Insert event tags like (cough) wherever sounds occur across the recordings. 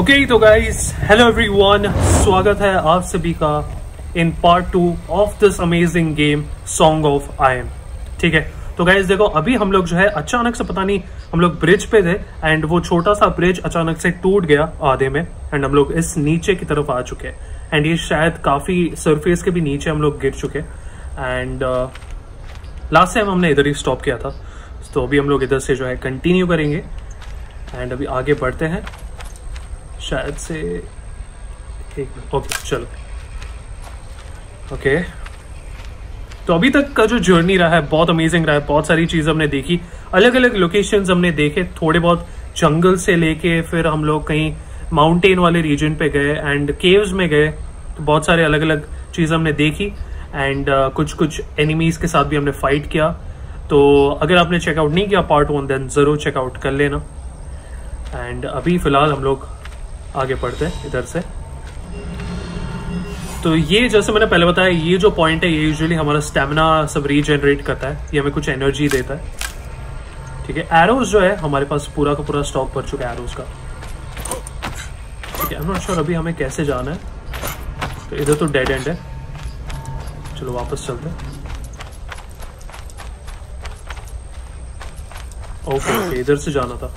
Okay तो guys hello everyone स्वागत है आप सभी का in part two of this amazing game song of I am ठीक है? तो गाइस देखो, अभी हम लोग जो है, अचानक से पता नहीं, हम लोग ब्रिज पे थे एंड वो छोटा सा ब्रिज अचानक से टूट गया आधे में एंड हम लोग इस नीचे की तरफ़ आ चुके हैं. एंड ये शायद काफ़ी सरफेस के भी नीचे हम लोग गिर चुके एंड लास्ट टाइम हमने इधर ही स्टॉप किया था. तो अभी हम लोग इधर से जो है कंटिन्यू करेंगे. एंड अभी आगे बढ़ते हैं. शायद से एक मिनट। ओके चलो। ओके तो अभी तक का जो जर्नी रहा है बहुत अमेजिंग रहा है बहुत सारी चीज़ हमने देखी। अलग अलग लोकेशंस हमने देखे थोड़े बहुत जंगल से लेके फिर हम लोग कहीं माउंटेन वाले रीजन पे गए एंड केव्स में गए तो बहुत सारे अलग अलग चीज़ हमने देखी एंड uh, कुछ कुछ एनिमीज के साथ भी हमने फाइट किया। तो अगर आपने चेकआउट नहीं किया पार्ट वन देन ज़रूर चेकआउट कर लेना। एंड अभी फ़िलहाल हम लोग आगे बढ़ते हैं, इधर से। तो ये जैसे मैंने पहले बताया, ये जो पॉइंट है, ये यूजुअली हमारा स्टेमिना सब रीजनरेट करता है, ये हमें कुछ एनर्जी देता है। ठीक है एरोज जो है, हमारे पास पूरा का पूरा स्टॉक भर चुका है एरोज का। ठीक है श्योर अभी हमें कैसे जाना है। तो इधर तो डेड एंड है। चलो वापस चलते हैं। ओके ओके इधर से जाना था.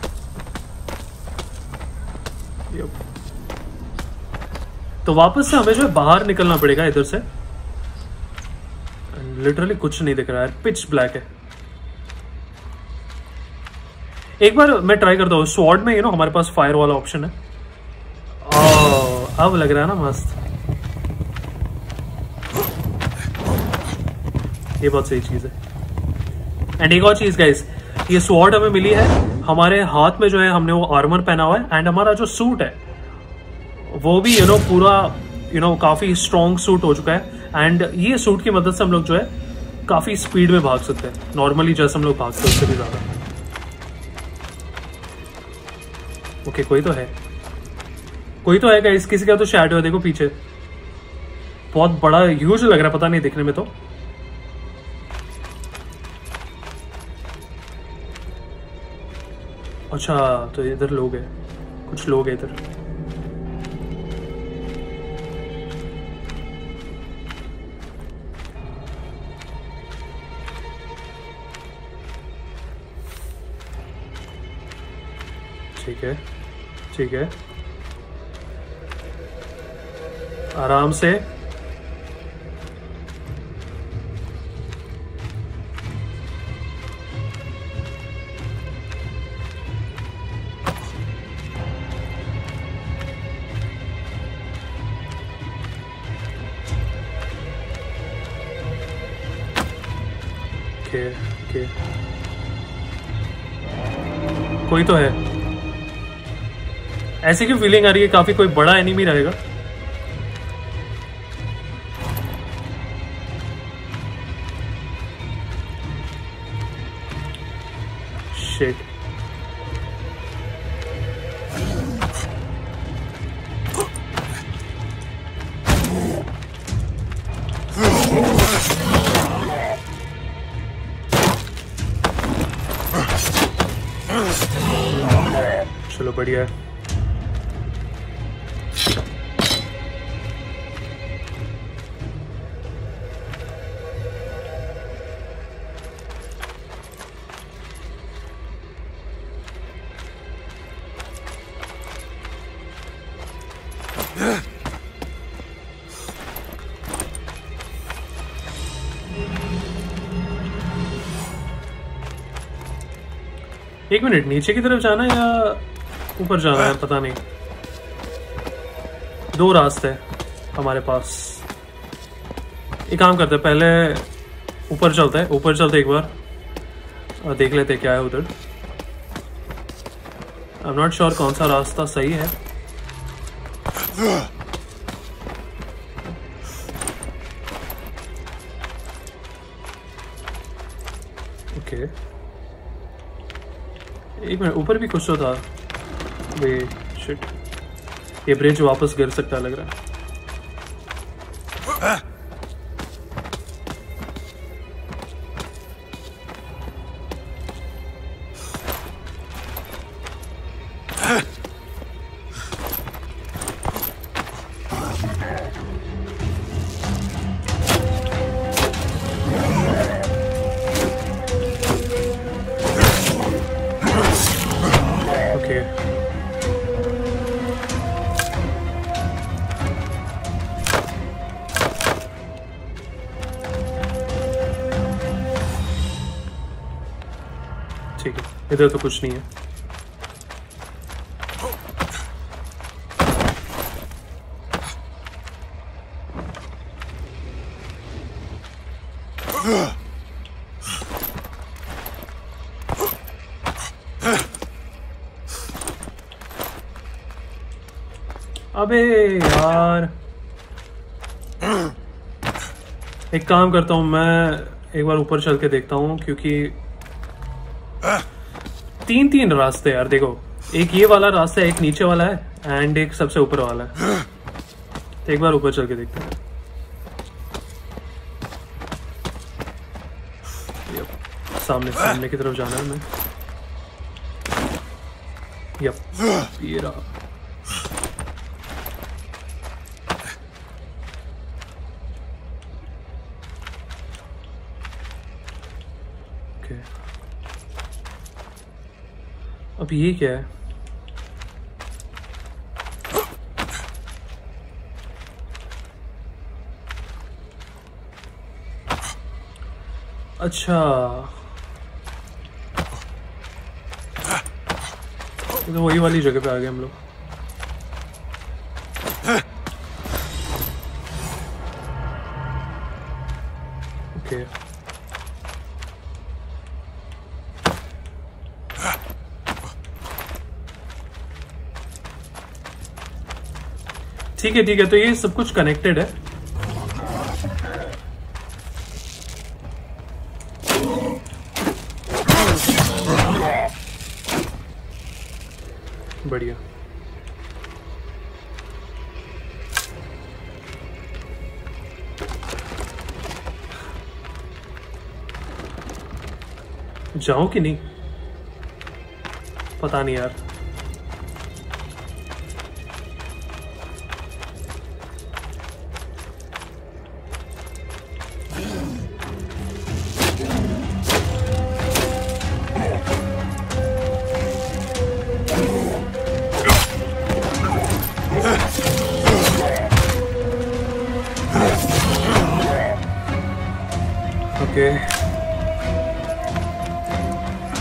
तो वापस से हमें जो है बाहर निकलना पड़ेगा इधर से। लिटरली कुछ नहीं दिख रहा है पिच ब्लैक है। एक बार मैं ट्राई करता हूँ स्वॉर्ड में यू नो हमारे पास फायर वाला ऑप्शन है। Oh, अब लग रहा है ना मस्त। ये बहुत सही चीज़ है। एंड एक और चीज़ गाइस ये स्वॉर्ड हमें मिली है। हमारे हाथ में जो है हमने वो आर्मर पहना हुआ है एंड हमारा जो सूट है वो भी यू नो पूरा यू नो काफ़ी स्ट्रॉन्ग सूट हो चुका है एंड ये सूट की मदद से हम लोग जो है काफ़ी स्पीड में भाग सकते हैं। नॉर्मली जैसे हम लोग भागते हैं उससे भी ज़्यादा। ओके okay, कोई तो है। कोई तो है गाइस किसी का तो शैडो है देखो पीछे। बहुत बड़ा ह्यूज लग रहा है पता नहीं दिखने में तो। अच्छा तो इधर लोग हैं। कुछ लोग हैं इधर। ठीक है ठीक है। आराम से ओके ओके। कोई तो है। ऐसी क्यों फीलिंग आ रही है काफ़ी कोई बड़ा एनिमी रहेगा। मिनट, नीचे की तरफ़ जाना या ऊपर जाना है, पता नहीं। दो रास्ते हमारे पास। एक काम करते हैं, पहले ऊपर चलते हैं, ऊपर चलते एक बार। देख लेते क्या है उधर। आई एम नॉट श्योर कौन सा रास्ता सही है। ऊपर भी कुछ तो था। वे शिट ये ब्रिज वापस गिर सकता लग रहा है। इधर तो कुछ नहीं है। अबे यार। एक काम करता हूँ, मैं एक बार ऊपर चल के देखता हूँ, क्योंकि तीन तीन रास्ते यार, देखो। एक ये वाला रास्ता है, एक नीचे वाला है एंड एक सबसे ऊपर वाला है। तो एक बार ऊपर चल के देखते हैं। सामने सामने की तरफ़ जाना है हमें। यप ये रहा। ये क्या है। अच्छा। तो वही वाली जगह पे आ गए हम लोग। ठीक है ठीक है तो ये सब कुछ कनेक्टेड है। बढ़िया। जाऊँ कि नहीं? पता नहीं यार।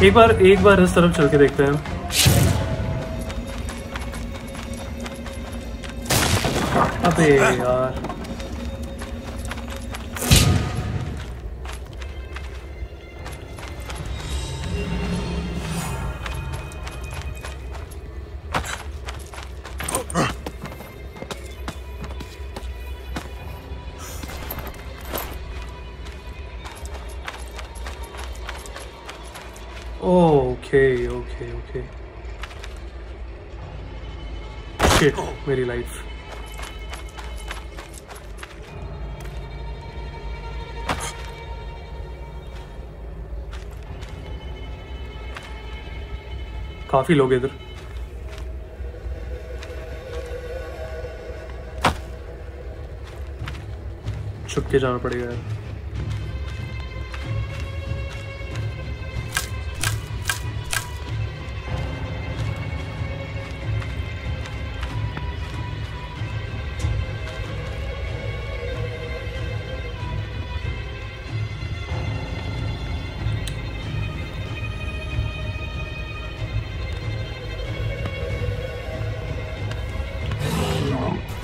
एक बार एक बार इस तरफ़ चल के देखते हैं। अबे यार। ओके ओके ओके शिट मेरी लाइफ काफ़ी लोग इधर। छुप के जाना पड़ेगा यार।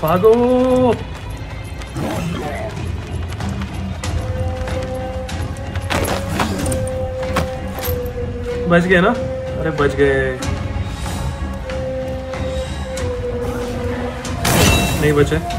भागो। बच गए ना? अरे बच गए। नहीं बचे।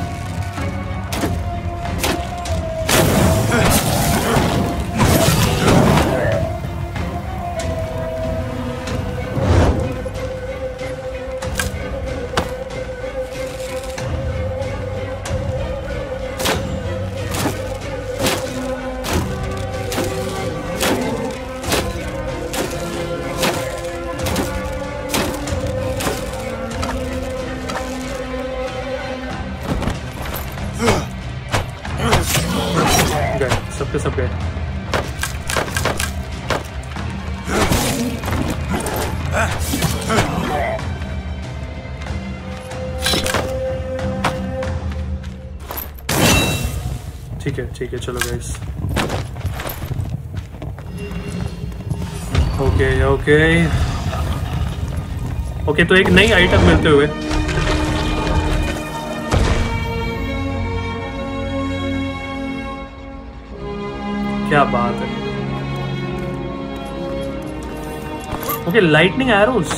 सब गए। ठीक है ठीक है, चलो गाइस ओके ओके ओके तो एक नई आइटम मिलते हुए। क्या बात है? ओके लाइटनिंग एरोस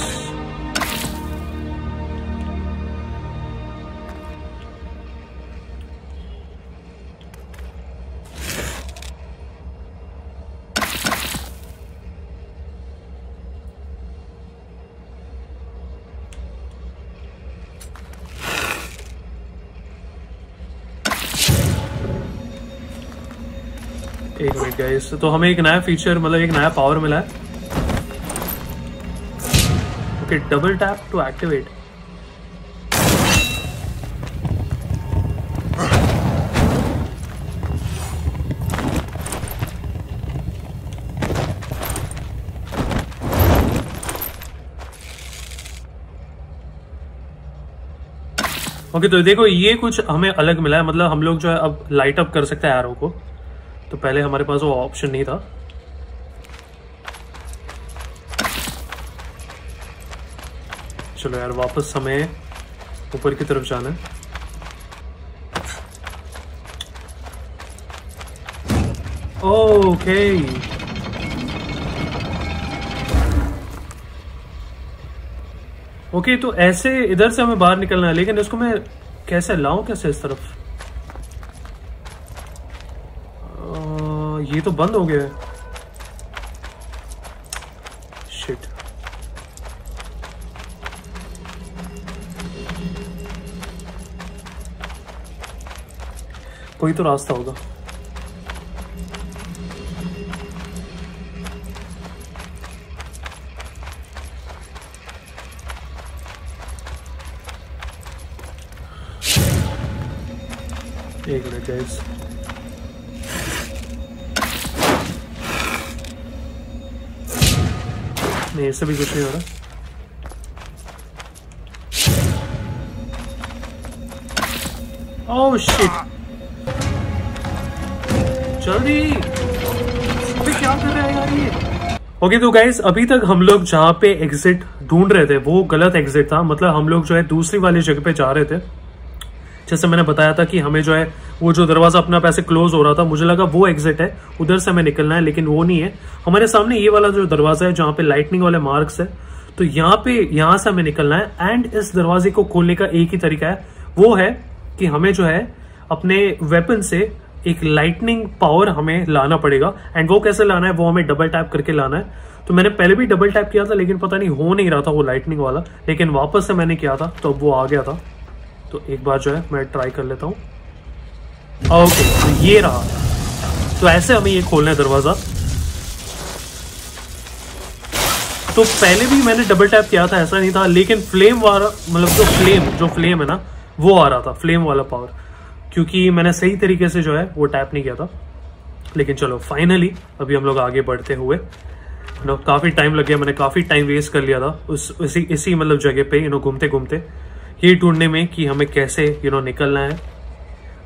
मिनट तो हमें एक नया फीचर मतलब एक नया पावर मिला है। Okay double tap to activate okay okay, तो देखो ये कुछ हमें अलग मिला है। मतलब हम लोग जो है अब लाइट अप कर सकते हैं एरो को। तो पहले हमारे पास वो ऑप्शन नहीं था। चलो यार, वापस हमें ऊपर की तरफ़ जाना है। ओके ओके तो ऐसे इधर से हमें बाहर निकलना है, लेकिन इसको मैं कैसे लाऊं, कैसे इस तरफ़? ये तो बंद हो गया है। शिट कोई तो रास्ता होगा। इससे भी कुछ नहीं हो। रहा ओह शिट जल्दी। अबे क्या कर रहा है यार ये? ओके तो गाइस अभी तक हम लोग जहाँ पे एग्जिट ढूंढ रहे थे, वो गलत एग्जिट था। मतलब हम लोग जो है दूसरी वाली जगह पे जा रहे थे। जैसे मैंने बताया था कि हमें जो है वो जो दरवाज़ा अपना पैसे क्लोज हो रहा था, मुझे लगा वो एग्जिट है, उधर से हमें निकलना है, लेकिन वो नहीं है। हमारे सामने ये वाला जो दरवाज़ा है, जहाँ पे लाइटनिंग वाले मार्क्स है तो यहाँ पे, यहाँ से हमें निकलना है एंड इस दरवाजे को खोलने का एक ही तरीका है, वो है कि हमें जो है, अपने वेपन से एक लाइटनिंग पावर हमें लाना पड़ेगा एंड वो कैसे लाना है, वो हमें डबल टैप करके लाना है। तो मैंने पहले भी डबल टैप किया था, लेकिन पता नहीं हो नहीं रहा था वो लाइटनिंग वाला, लेकिन वापस से मैंने किया था तो अब वो आ गया था। तो एक बार जो है, मैं ट्राई कर लेता हूँ। ओके तो ये रहा। तो ऐसे हमें ये खोलना है दरवाज़ा। तो पहले भी मैंने डबल टैप किया था, ऐसा नहीं था, लेकिन फ्लेम वाला मतलब जो फ्लेम जो फ्लेम है ना, वो आ रहा था फ्लेम वाला पावर क्योंकि मैंने सही तरीके से जो है, वो टैप नहीं किया था। लेकिन चलो फाइनली अभी हम लोग आगे बढ़ते हुए। नो काफ़ी टाइम लग गया, मैंने काफ़ी टाइम वेस्ट कर लिया था, उस इसी इसी मतलब जगह पे यू नो घूमते घूमते ये ढूँढने में कि हमें कैसे यू नो निकलना है।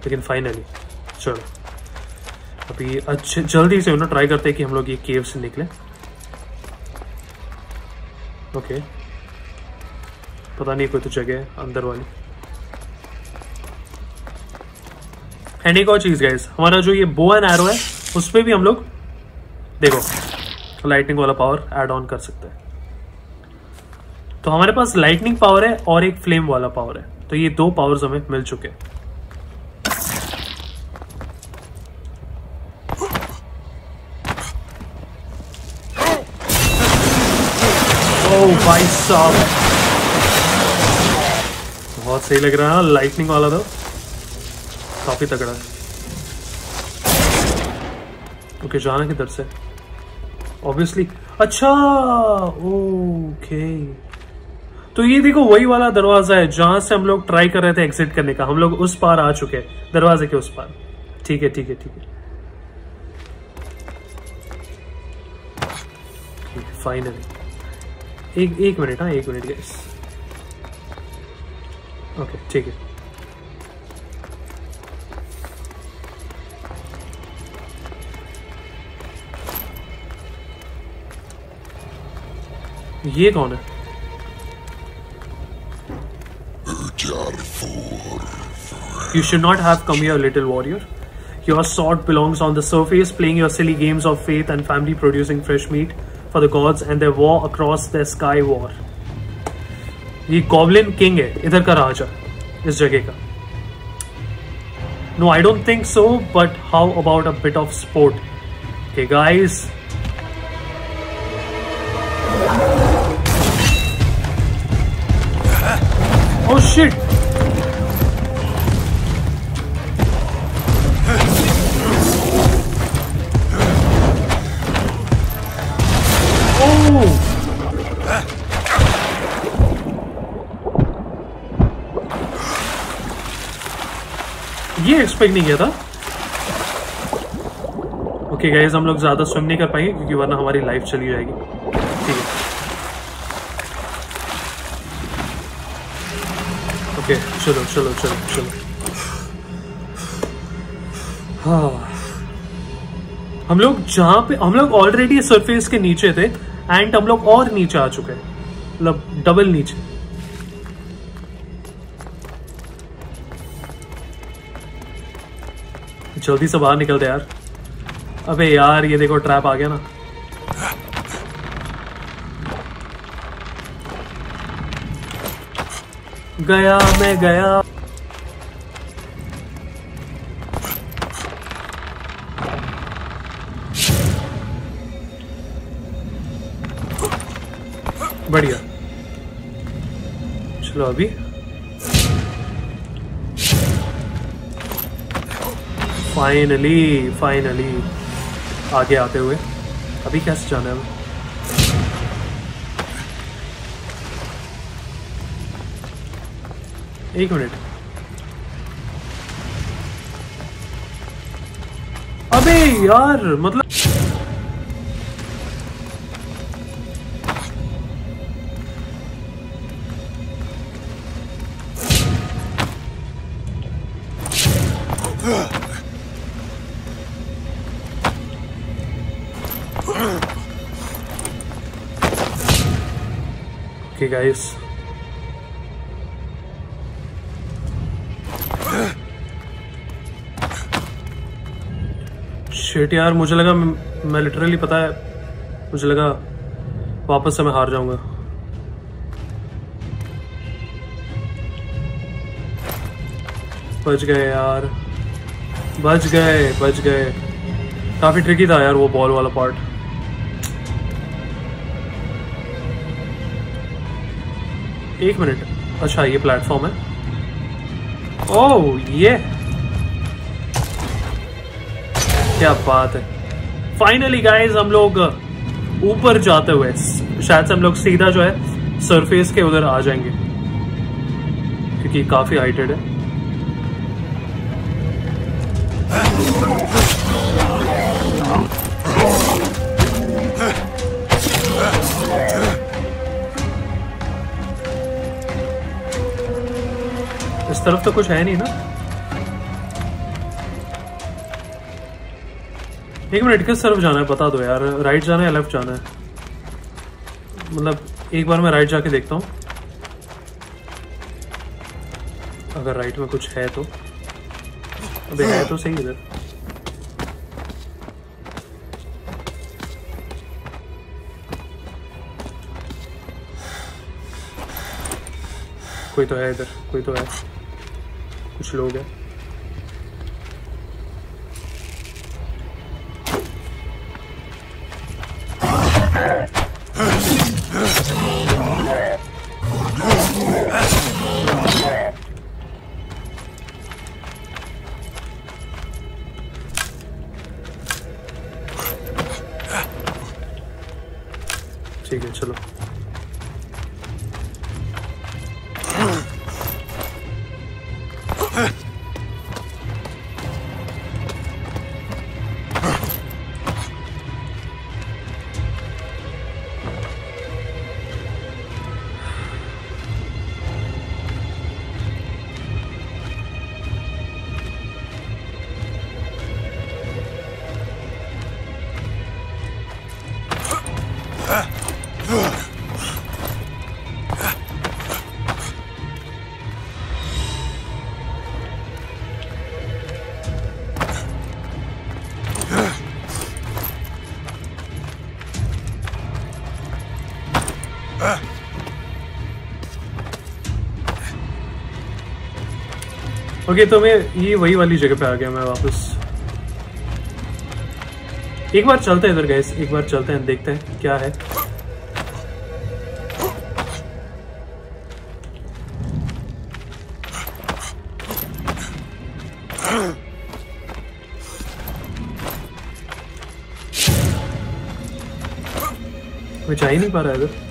लेकिन फाइनली चलो। अभी अच्छे, जल्दी से यू नो ट्राई करते हैं कि हम लोग ये केव से निकले। ओके पता नहीं, कोई तो जगह है, अंदर वाली। एंड एक और चीज़ गाइस हमारा जो ये बो एंड एरो है, उस पर भी हम लोग, देखो लाइटनिंग वाला पावर ऐड ऑन कर सकते हैं। तो हमारे पास लाइटनिंग पावर है और एक फ्लेम वाला पावर है। तो ये दो पावर्स हमें मिल चुके हैं ओ भाई साहब बहुत सही लग रहा है ना लाइटनिंग वाला तो। काफ़ी तगड़ा। ओके, जाना किधर से? ऑब्वियसली अच्छा! ओके तो ये देखो, वही वाला दरवाज़ा है, जहाँ से हम लोग ट्राई कर रहे थे एग्जिट करने का। हम लोग उस पार आ चुके हैं, दरवाजे के उस पार। ठीक है ठीक है ठीक है। फाइनली एक एक मिनट हाँ एक मिनट गैस ओके ठीक है ये कौन है You should not have come here, little warrior. Your sword belongs on the surface, playing your silly games of faith and family producing fresh meat for the gods and their war across the sky war. ये goblin king है इधर का राजा इस जगह का no I don't think so but how about a bit of sport okay guys oh shit Expect नहीं किया था। ओके गाइज़ हम लोग ज़्यादा स्विम नहीं कर पाएँगे क्योंकि वरना हमारी लाइफ चली जाएगी। ठीक है। ओके चलो चलो चलो चलो। हाँ। हम लोग जहाँ पे, हम लोग ऑलरेडी सरफेस के नीचे थे एंड हम लोग और नीचे आ चुके हैं। मतलब डबल नीचे। जल्दी से बाहर निकलते यार। अबे यार, ये देखो ट्रैप आ गया ना। गया मैं गया। फाइनली फाइनली आगे आते हुए अभी कैसे जाना है? एक मिनट अबे यार मतलब guys. शेट यार मुझे लगा मैं, लिटरली पता है मुझे लगा वापस से मैं हार जाऊँगा। बच गए यार बच गए बच गए। काफ़ी ट्रिकी था यार वो बॉल वाला पार्ट एक मिनट। अच्छा ये प्लेटफॉर्म है। ओ ये। क्या बात है। फाइनली गाइज़ हम लोग ऊपर जाते हुए, शायद से हम लोग सीधा जो है सरफेस के उधर आ जाएँगे। क्योंकि काफ़ी हाइटेड है। तरफ़ तो कुछ है नहीं ना। एक मिनट, किस तरफ़ जाना है बता दो यार। राइट जाना है या लेफ़्ट जाना है? मतलब एक बार मैं राइट जाके देखता हूँ। अगर राइट में कुछ है तो। अबे, है तो सही इधर। कोई तो है इधर, कोई तो है। कुछ लोग हैं। ठीक ओके तो मैं ये वही वाली जगह पे आ गया मैं वापस। एक बार चलते हैं इधर गैस एक बार चलते हैं, देखते हैं क्या है। मैं जा ही नहीं पा रहा इधर।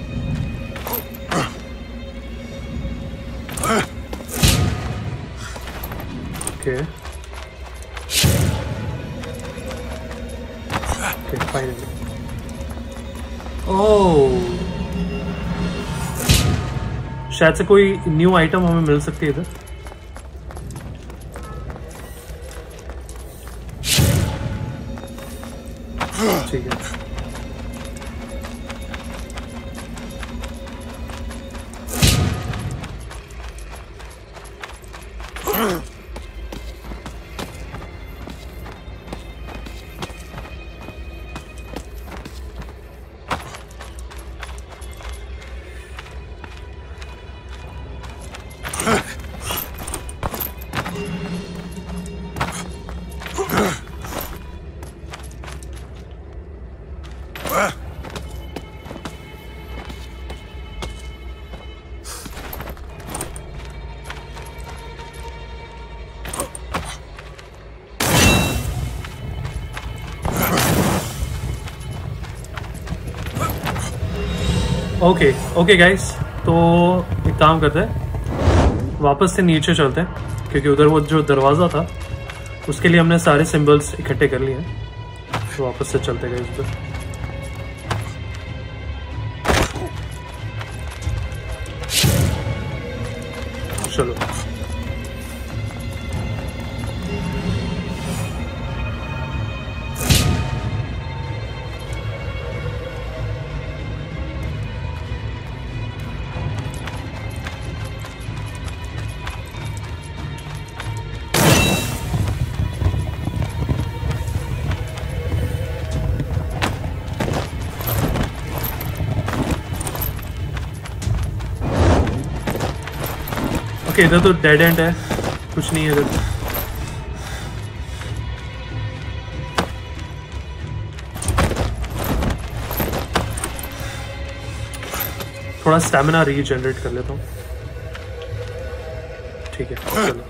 शायद से कोई न्यू आइटम हमें मिल सकती है इधर। ओके ओके गाइस तो एक काम करते हैं। वापस से नीचे चलते हैं, क्योंकि उधर वो जो दरवाज़ा था, उसके लिए हमने सारे सिंबल्स इकट्ठे कर लिए हैं। तो वापस से चलते गए उधर। चलो। ओके इधर तो डेड एंड है। कुछ नहीं है इधर। थोड़ा स्टेमिना रीजनरेट कर लेता हूँ। ठीक है, चलो।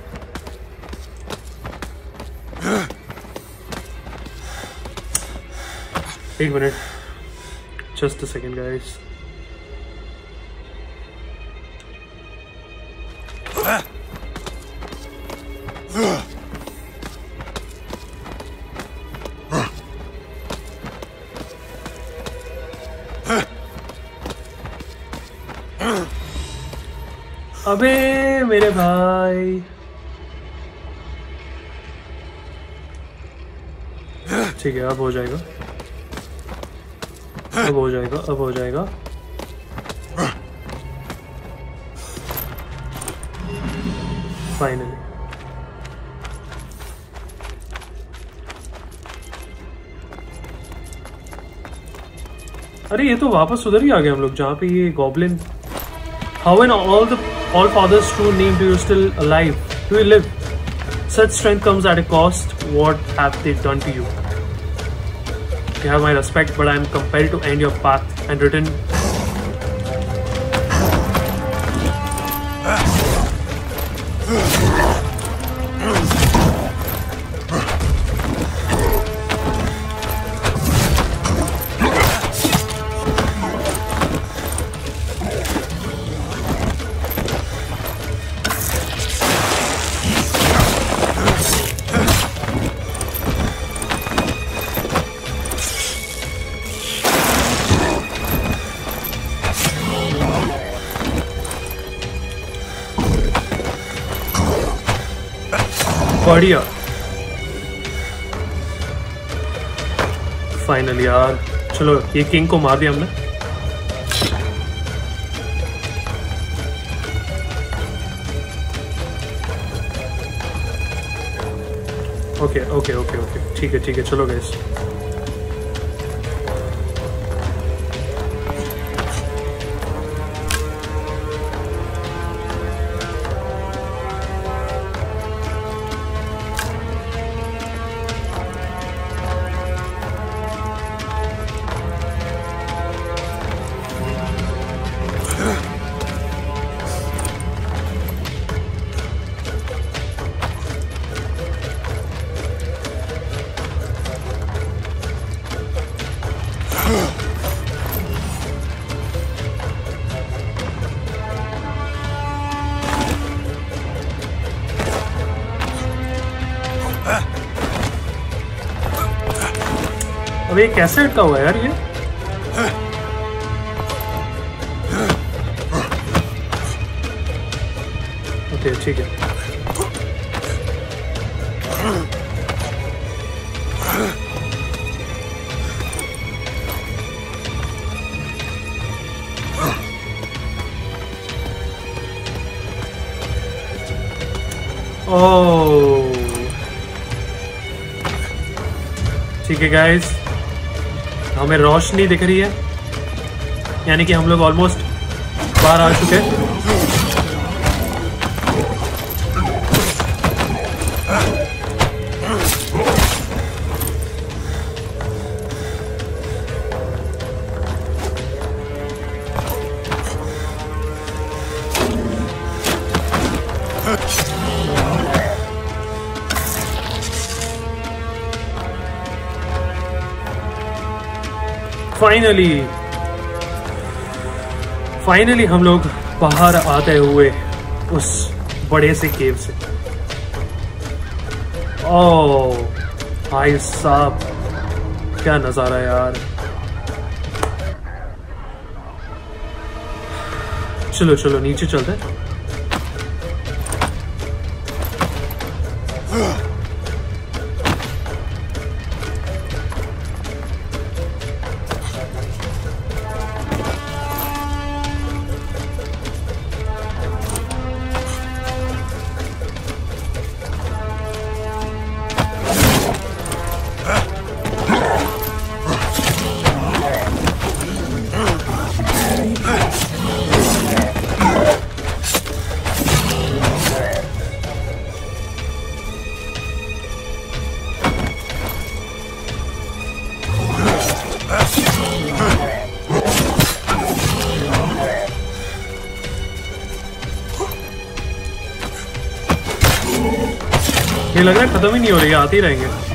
एक minute. Just a second guys अबे मेरे भाई। ठीक है, अब हो जाएगा। अब हो जाएगा, अब हो जाएगा। फाइनली अरे, ये तो वापस उधर ही आ गए हम लोग, जहाँ पे ये goblin how an all the all fathers to name do you still alive to you live such strength comes at a cost what have they done to you have my respect but I am compelled to end your path and return चलो, ये king को मार दिया हमने। Okay okay okay okay ठीक है ठीक है, चलो गैस ये कैसे अटका हुआ यार ये? ओके ठीक है। ओह ठीक है गाइस हमें रोशनी दिख रही है। यानी कि हम लोग ऑलमोस्ट बाहर आ चुके हैं। फाइनली फाइनली हम लोग बाहर आते हुए उस बड़े से केव से। ओ भाई साहब, क्या नज़ारा यार। चलो चलो, नीचे चलते हैं। खत्म ही नहीं हो रही आते ही रहेंगे।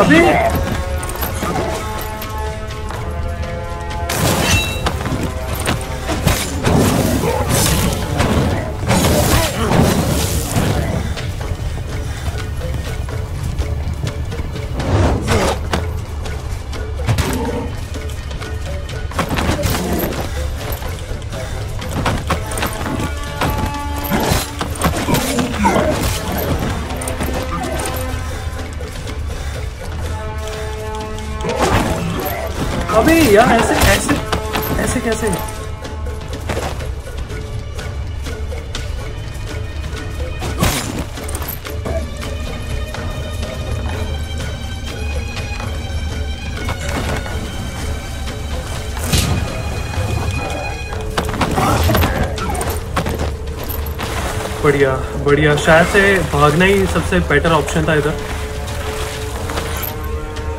अबे यार, ऐसे ऐसे ऐसे कैसे? बढ़िया बढ़िया। शायद से भागना ही सबसे बेटर ऑप्शन था इधर।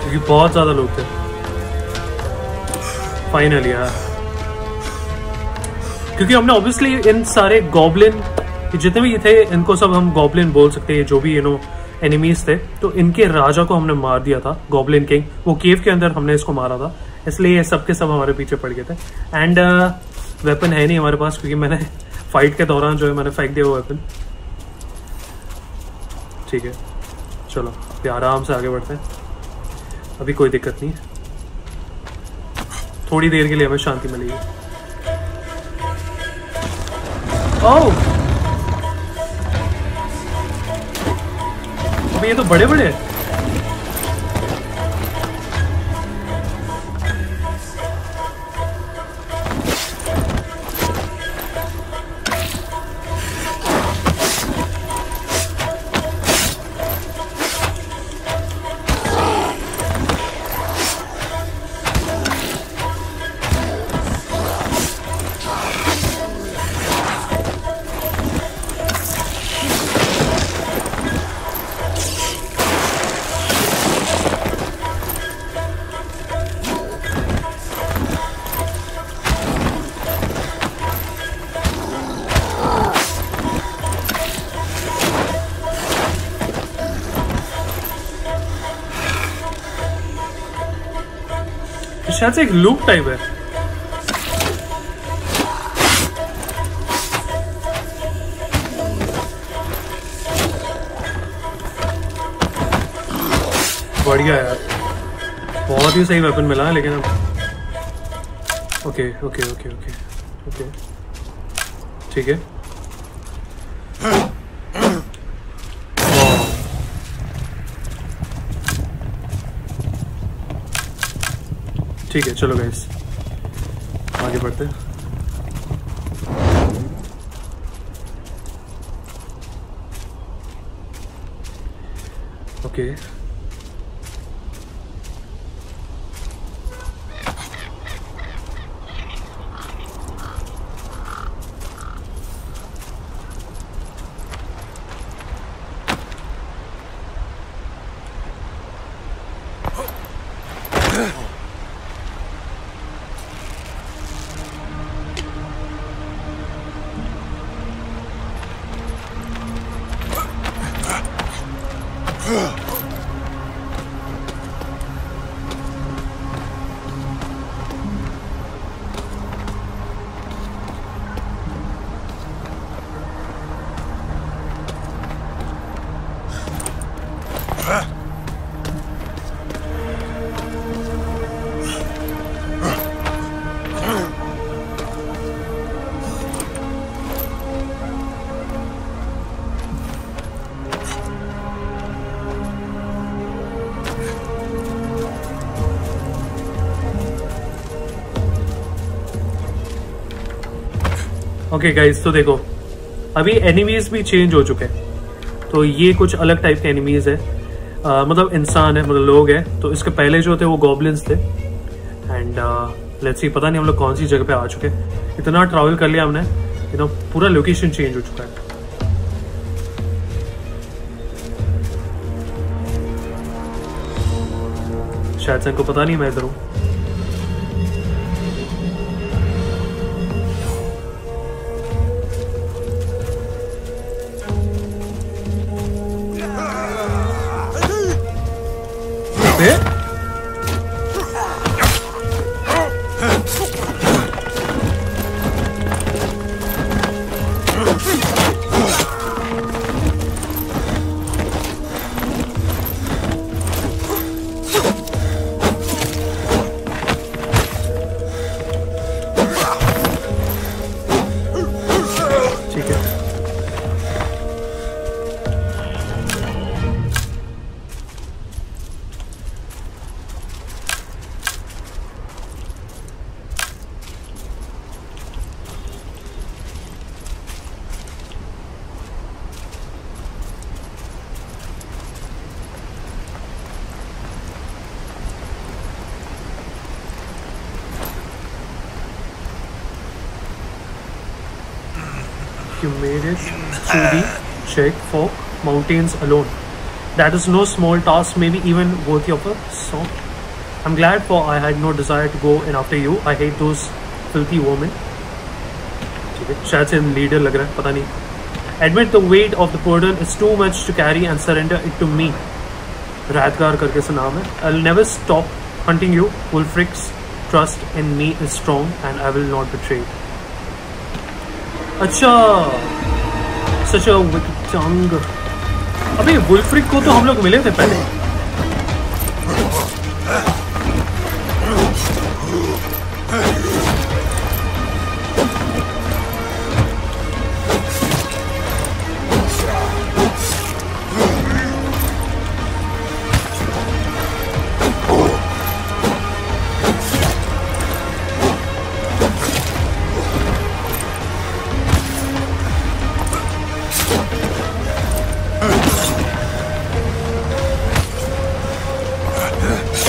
क्योंकि बहुत ज़्यादा लोग थे। फाइनली यार क्योंकि हमने ऑब्वियसली इन सारे गॉबलिन जितने भी थे, इनको सब हम गॉबलिन बोल सकते हैं, जो भी यू नो एनिमीज थे तो इनके राजा को हमने मार दिया था गॉबलिन किंग वो केव के अंदर हमने इसको मारा था, इसलिए ये सब के सब हमारे पीछे पड़ गए थे। एंड वेपन है नहीं हमारे पास, क्योंकि मैंने (laughs) फाइट के दौरान जो है, मैंने फेंक दिया वो वेपन ठीक है, चलो आराम से आगे बढ़ते हैं। अभी कोई दिक्कत नहीं है। थोड़ी देर के लिए हमें शांति मिलेगी। ओह! ये तो बड़े बड़े हैं। शायद से एक लूप टाइप है बढ़िया यार। बहुत ही सही वेपन मिला है लेकिन अब okay okay okay okay okay ठीक है। ठीक है चलो गैस आगे बढ़ते ओके okay. ओके गाइस तो देखो अभी एनिमीज भी चेंज हो चुके हैं। तो ये कुछ अलग टाइप के एनिमीज है। आ, मतलब इंसान है मतलब लोग हैं। तो इसके पहले जो थे वो गॉबलिन्स थे। एंड लेट्स सी पता नहीं हम लोग कौन सी जगह पे आ चुके हैं। इतना ट्रैवल कर लिया हमने यू नो पूरा लोकेशन चेंज हो चुका है। शायद से इनको पता नहीं मैं इधर हूँ। you made it through the Sheikh Folk mountains alone. That is no small task, maybe even worthy of a song. I'm glad for I had no desire to go in after you. I hate those filthy women. ठीक है शायद से leader लग रहा है पता नहीं admit the weight of the burden is too much to carry and surrender it to me रैदगार करके से नाम है I never stop hunting you Wolfric's trust in me is strong and I will not betray it. अच्छा। सच चंग अबे वुल्फ्रिक को तो हम लोग मिले थे पहले।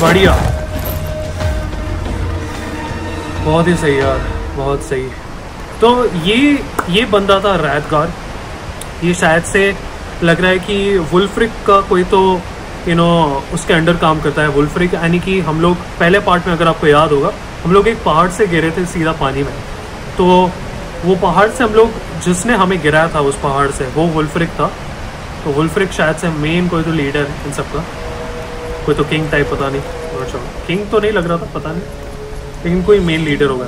बढ़िया। बहुत ही सही यार, बहुत सही। तो ये ये बंदा था रैदगार ये शायद से लग रहा है कि वुल्फ्रिक का कोई तो यू नो उसके अंडर काम करता है, वुल्फ्रिक। यानी कि हम लोग, पहले पार्ट में अगर आपको याद होगा, हम लोग एक पहाड़ से गिरे थे सीधा पानी में। तो वो पहाड़ से हम लोग, जिसने हमें गिराया था उस पहाड़ से, वो वुल्फ्रिक था। तो वुल्फ्रिक शायद से मेन कोई तो लीडर इन सब का। कोई तो किंग टाइप पता नहीं किंग तो नहीं लग रहा था, पता नहीं। लेकिन कोई मेन लीडर होगा।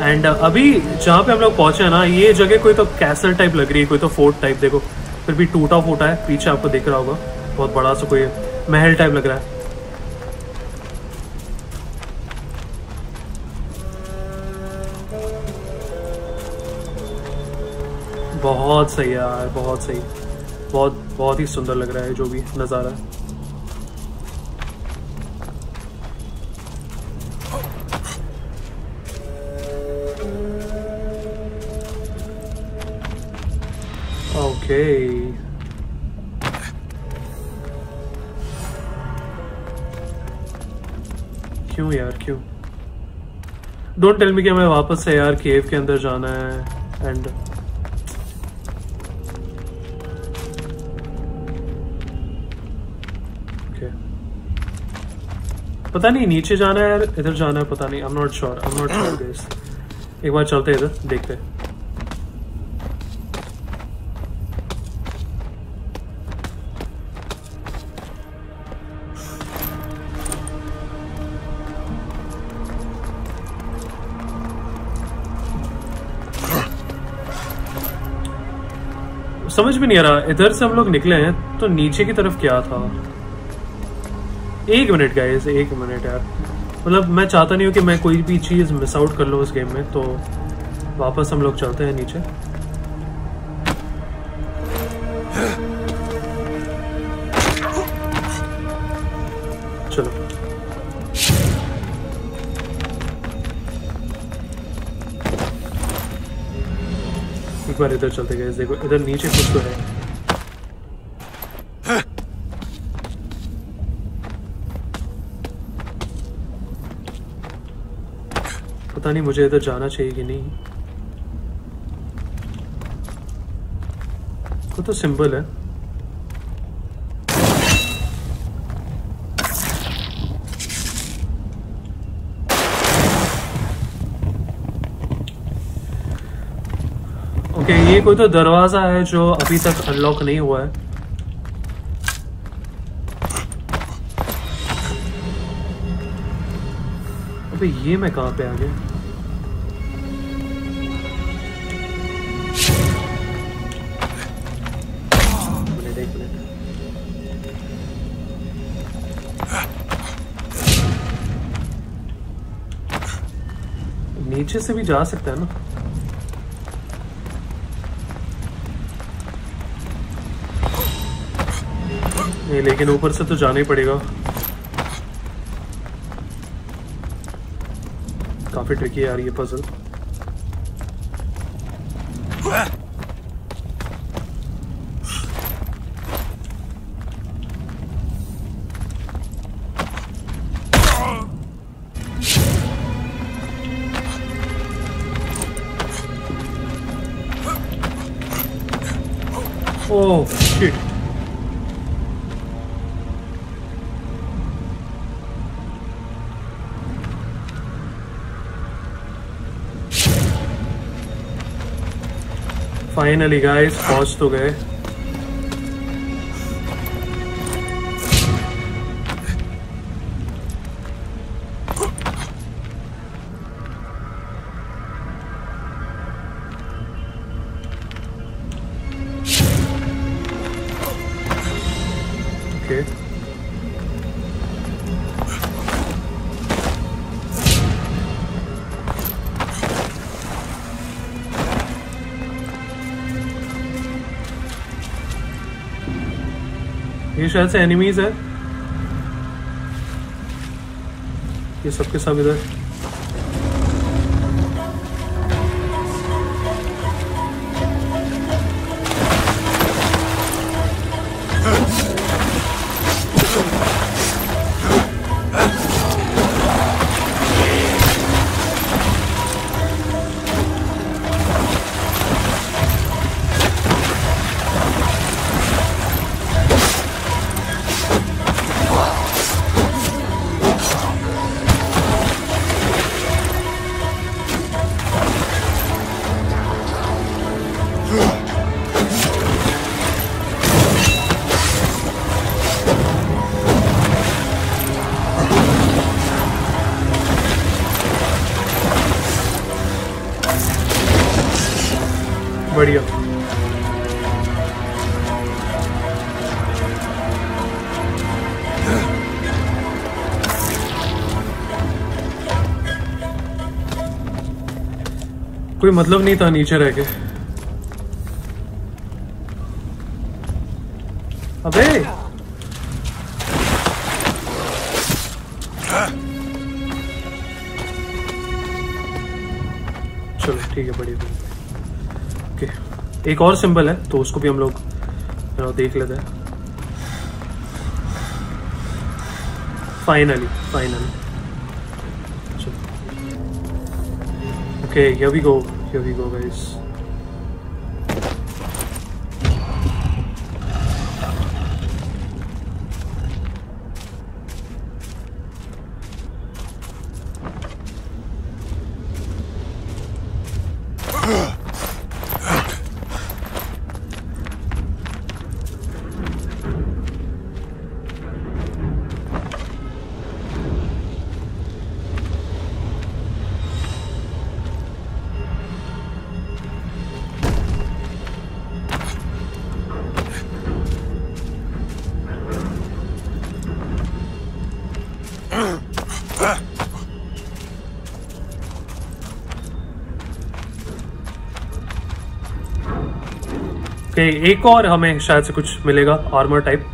एंड अभी जहाँ पे हम लोग पहुँचे हैं ना, ये जगह कोई तो कैसल टाइप लग रही है, कोई तो फोर्ट टाइप देखो। फिर भी टूटा फूटा है, पीछे आपको दिख रहा होगा। बहुत बड़ा सा कोई महल टाइप लग रहा है। बहुत सही है यार, बहुत सही। बहुत बहुत ही सुंदर लग रहा है जो भी नज़ारा। ओके क्यों यार, क्यों? डोंट टेल मी कि हमें वापस से यार केव के अंदर जाना है एंड पता नहीं, नीचे जाना है, इधर जाना है, पता नहीं I am not sure I am not sure guys एक बार चलते इधर, देखते हैं। समझ में नहीं आ रहा, इधर से हम लोग निकले हैं तो नीचे की तरफ़ क्या था? एक मिनट गाइस एक मिनट यार। मतलब मैं चाहता नहीं हूँ कि मैं कोई भी चीज़ मिस आउट कर लूँ इस गेम में तो वापस हम लोग चलते हैं नीचे। चलो। एक बार इधर चलते गए देखो, इधर नीचे कुछ तो है। पता नहीं मुझे इधर जाना चाहिए कि नहीं। को तो सिंबल है। ओके okay, ये कोई तो दरवाज़ा है जो अभी तक अनलॉक नहीं हुआ है। अबे ये मैं कहाँ पे आ गया? नीचे से भी जा सकता है ना। नहीं, लेकिन ऊपर से तो जाना ही पड़ेगा। काफ़ी ट्रिकी है यार ये पजल फाइनली गाइस पहुँच तो गए ये शायद से एनिमीज है। ये सबके सब इधर। कोई मतलब नहीं था नीचे रह के। अबे! चलो, ठीक है, बढ़िया ओके, एक और सिंबल है तो उसको भी हम लोग देख लेते हैं। Finally finally okay here we go. Here we go guys (clears throat) okay एक और हमें शायद से कुछ मिलेगा आर्मर टाइप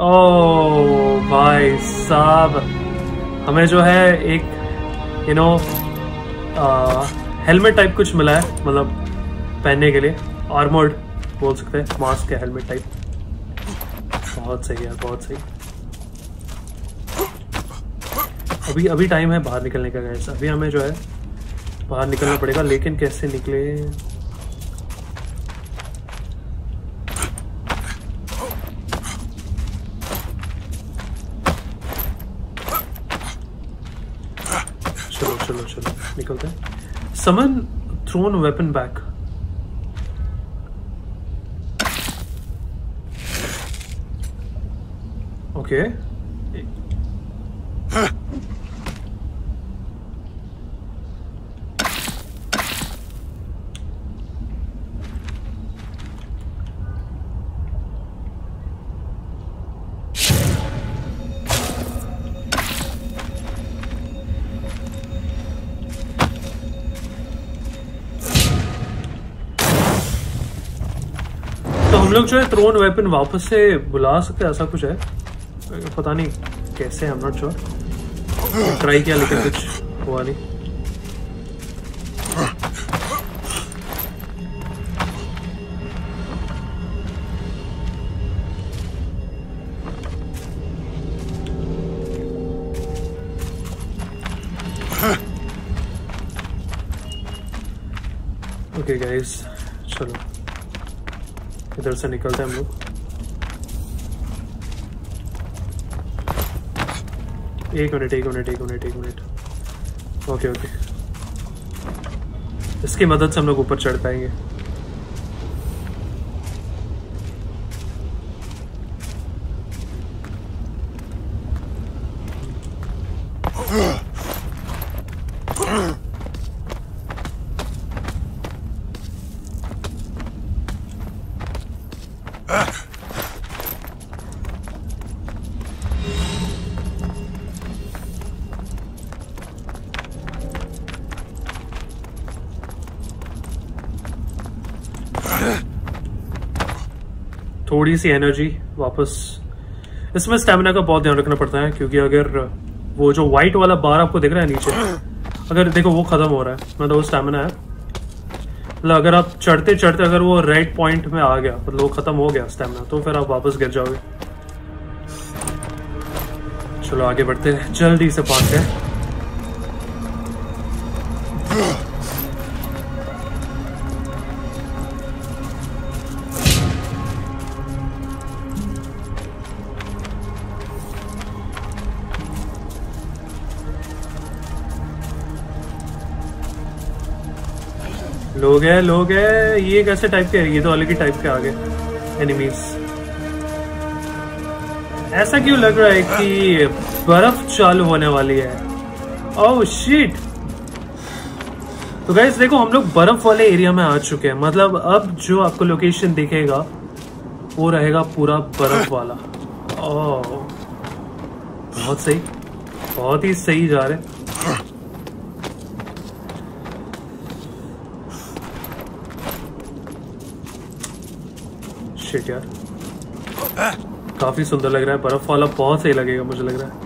ओ भाई साहब, हमें जो है एक यू नो हेलमेट टाइप कुछ मिला है मतलब पहनने के लिए। आर्मर्ड बोल सकते हैं मास्क है हेलमेट टाइप बहुत सही है, बहुत सही। अभी अभी टाइम है बाहर निकलने का गैस अभी हमें जो है बाहर निकलना पड़ेगा, लेकिन कैसे निकले? चलो चलो चलो, निकलते हैं. Summon thrown weapon back okay तो हम लोग जो है थ्रोन वेपन वापस से बुला सकते ऐसा कुछ है? पता नहीं कैसे एम नॉट श्योर ट्राई किया, लेकिन कुछ हुआ नहीं। से निकलते हैं हम लोग। एक मिनट एक मिनट एक मिनट एक मिनट। Okay okay. इसकी मदद से हम लोग ऊपर चढ़ पाएँगे। थोड़ी सी एनर्जी वापस। इसमें स्टेमिना का बहुत ध्यान रखना पड़ता है, क्योंकि अगर वो जो व्हाइट वाला बार आपको दिख रहा है नीचे, अगर देखो वो खत्म हो रहा है मतलब वो स्टेमिना है। मतलब अगर आप चढ़ते चढ़ते अगर वो राइट पॉइंट में आ गया मतलब वो खत्म हो गया स्टेमिना तो फिर आप वापस गिर जाओगे। चलो आगे बढ़ते हैं, जल्दी से पाते हैं। लोग है लोग है ये कैसे टाइप के ये तो अलग ही टाइप के आ गए एनिमीज ऐसा क्यों लग रहा है कि बर्फ़ चालू होने वाली है? ओह शिट तो गाइस देखो, हम लोग बर्फ़ वाले एरिया में आ चुके हैं। मतलब अब जो आपको लोकेशन दिखेगा, वो रहेगा पूरा बर्फ़ वाला। ओह बहुत सही, बहुत ही सही जा रहे शिट यार। काफ़ी सुंदर लग रहा है, बर्फ़ वाला बहुत सही लगेगा, मुझे लग रहा है।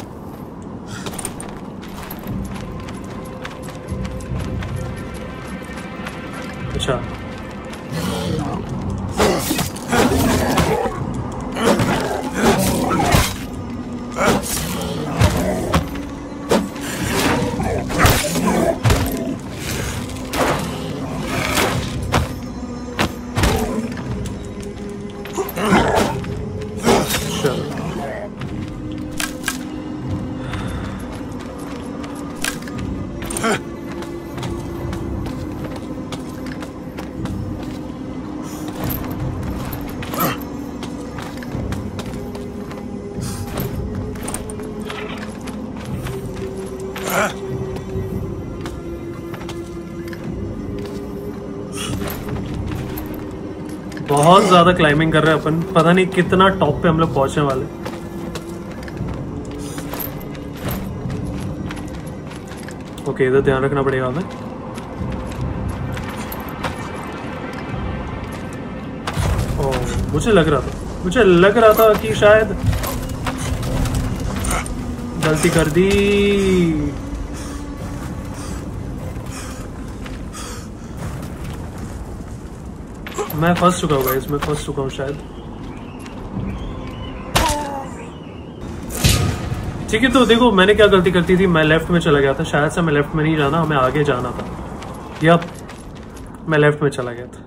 बहुत ज़्यादा क्लाइंबिंग कर रहे हैं अपन। पता नहीं कितना टॉप पे हम लोग पहुँचने वाले ओके इधर ध्यान रखना पड़ेगा हमें। ओ मुझे लग रहा था, मुझे लग रहा था कि शायद गलती कर दी। मैं फंस चुका हूँ इसमें फंस चुका हूँ शायद। ठीक है तो देखो, मैंने क्या गलती करती थी, मैं लेफ़्ट में चला गया था, शायद से मैं लेफ़्ट में नहीं जाना, हमें आगे जाना था। या मैं लेफ़्ट में चला गया था।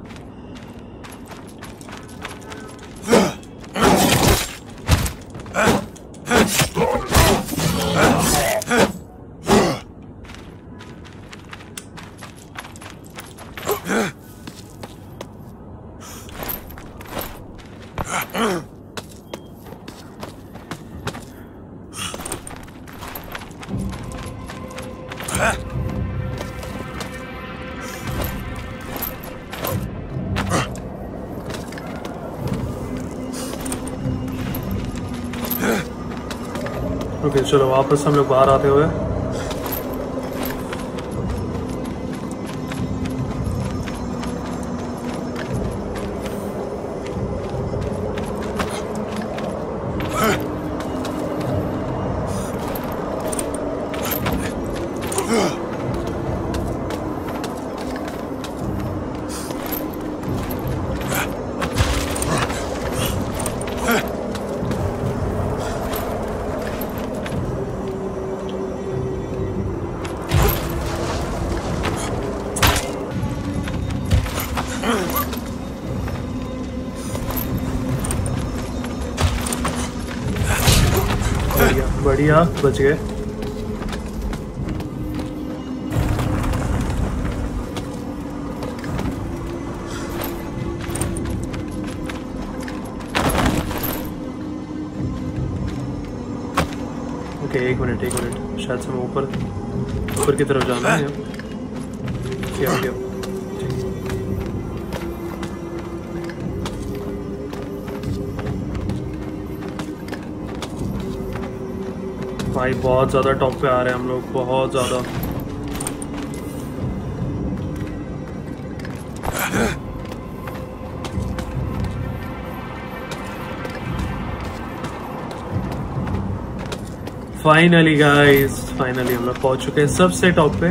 वापस हम लोग बाहर आते हुए बढ़िया बच गए। ओके एक मिनट एक मिनट। शायद से मैं ऊपर ऊपर की तरफ़ जाना है। क्या क्या भाई, बहुत ज़्यादा टॉप पे आ रहे हैं हम लोग, बहुत ज़्यादा। फाइनली गाइस फाइनली हम लोग पहुँच चुके हैं सबसे टॉप पे।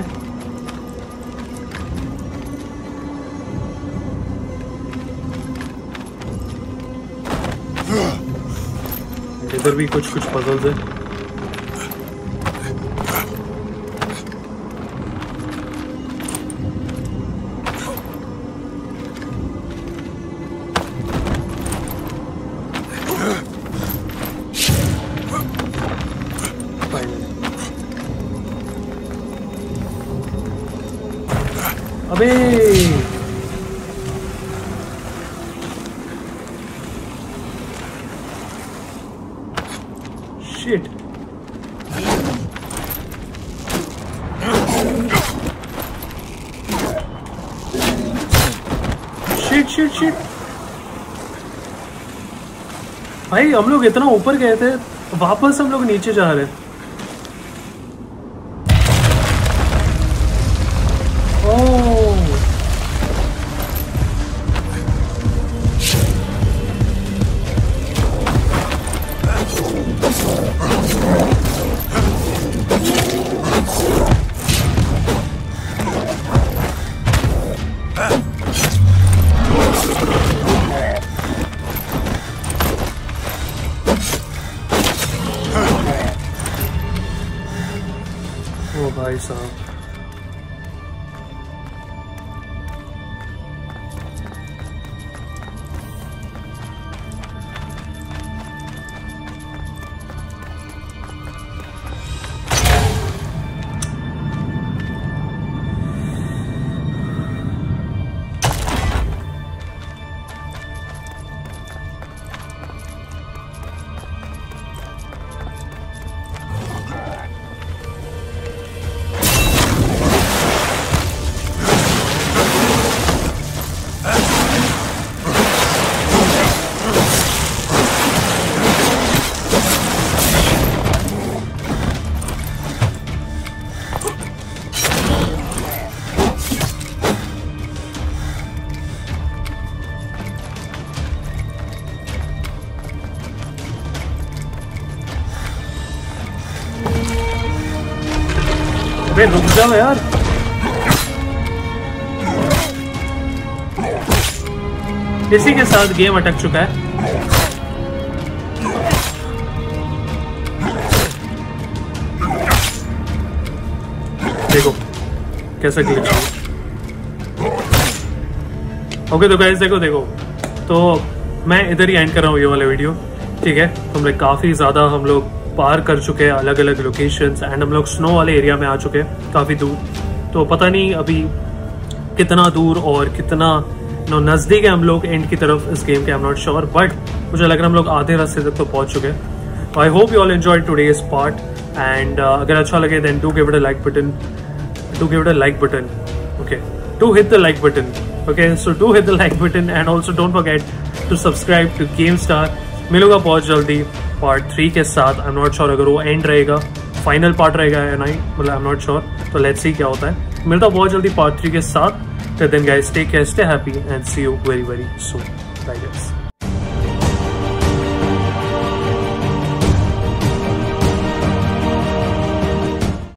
इधर भी कुछ कुछ पजल्स है। अबे शिट शिट शिट शिट भाई, हम लोग इतना ऊपर गए थे, वापस हम लोग नीचे जा रहे हैं अबे, रुक जाओ यार। इसी के साथ गेम अटक चुका है। देखो, कैसा ग्लिच ओके तो गाइस देखो देखो। तो मैं इधर ही एंड कर रहा हूँ ये वाला वीडियो ठीक है? हमने काफ़ी ज़्यादा हम लोग पार कर चुके हैं अलग अलग लोकेशंस एंड हम लोग स्नो वाले एरिया में आ चुके हैं, काफ़ी दूर। तो पता नहीं अभी कितना दूर और कितना नो नज़दीक है हम लोग एंड की तरफ़ इस गेम के I am not sure but मुझे लग रहा है हम लोग आधे रास्ते तक तो पहुँच चुके हैं। I hope you all enjoy enjoy today's part and अगर अच्छा लगे then do give a like button do give a like button okay do hit the like button okay so do hit the like button and also don't forget to subscribe to game star मिलूँगा बहुत जल्दी part three के साथ. आई am not sure अगर वो and रहेगा final part रहेगा या नहीं मतलब आई एम नॉट श्योर तो लेट्स सी क्या होता है. मिलता बहुत जल्दी पार्ट थ्री के साथ. Then guys take care stay happy and see you very very soon bye guys